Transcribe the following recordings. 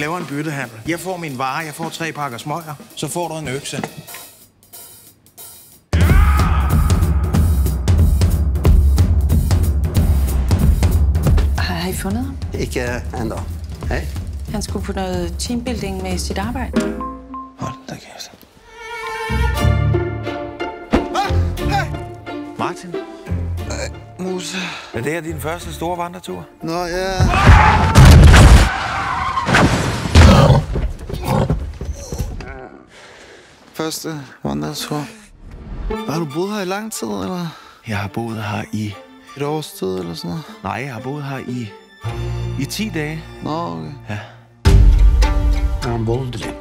laver en byttehandel. Jeg får min vare, jeg får tre pakker smøger, så får du en økse. Har I fundet ham? Ikke ennå. Hei. Han skulle på noget teambuilding med sit arbejde. Hold da kæft. Martin, Mose. er det her din første store vandretur? Nå, ja. Første vandretur. Har du boet her i lang tid, eller? Jeg har boet her i... Et års tid, eller sådan noget? Nej, jeg har boet her i... I 10 dage. Nå, okay. Ja. Er han voldelig?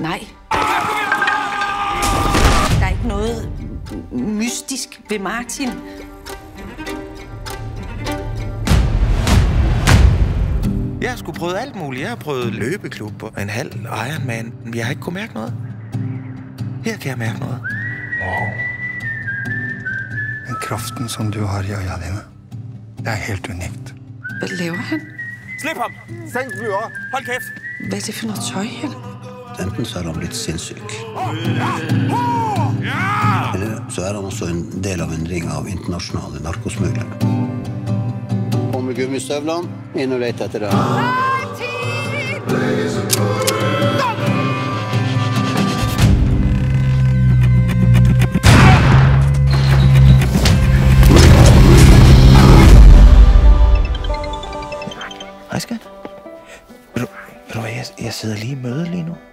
Nej. Der er ikke noget mystisk ved Martin. Jeg har sgu prøvet alt muligt. Jeg har prøvet løbeklub og en halv Ironman. Men jeg har ikke kunnet mærke noget. Her kan jeg mærke noget. Den kraften som du har i øynene dine, det er helt unikt. Hvad laver han? Slip ham! Sænk myrer! Hold kæft! Hvad er det for noget tøj, han? Enten så er han blitt sinnssyk. Eller så er han også en del av en ring av internasjonale narkosmuglere. På med gummistövlar. In och lete till det. Hej, skat. Ved du, ved du jeg, jeg sidder lige i møde lige nu.